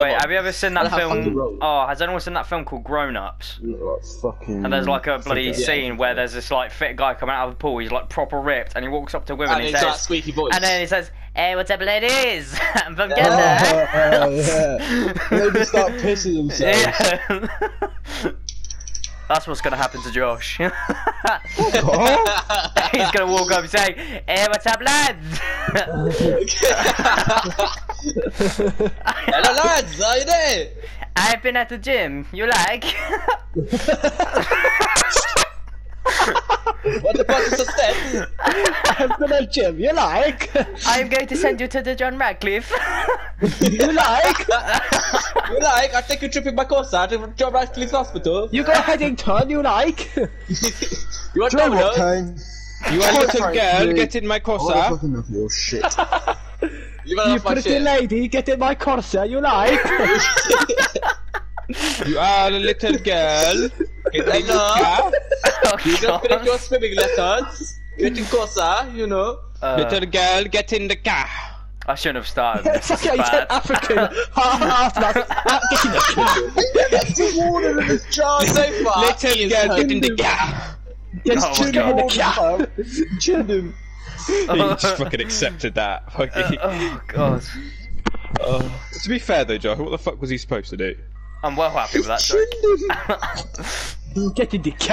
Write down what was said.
Wait, have you ever seen that I'll have fucking film? Oh, has anyone seen that film called Grown Ups? Like fucking. And there's like a bloody Yeah. scene where there's this like fit guy coming out of the pool. He's like proper ripped, and he walks up to women And and he says, squeaky voice. and then he says, "Hey, what's up, ladies? I'm from Canada." oh, yeah. They just start pissing themselves. Yeah. That's what's gonna happen to Josh. He's gonna walk up and say, "Hey, what's up, lads?" Hello lads, are you there? I've been at the gym. You like? What the fuck is the step? I've been at the gym. You like? I'm going to send you to the John Radcliffe. you like? You like? I take a trip in my Corsa to John Radcliffe Hospital. You go Headington. You like? You want Do you know Domino's? what, Kane? You want little Frank, girl, you- get in my I Corsa. fucking enough of your shit. You want you off my pretty lady, get in my Corsa. You like? You are a little girl. Get in the car. oh, You just finish your swimming lessons. Get in Corsa, you know. Uh, Little girl, get in the car. I shouldn't have started. This Fuck is yeah, you said bad. African. Half that. Ah, Get in the car. water in this jar. So far, Little he is girl, hurt. get in the car. Get Oh my in the car. Chin him. He just fucking accepted that. Fucking- oh, oh God. Oh. To be fair though, Joe, what the fuck was he supposed to do? I'm well happy with that joke. Get in the car.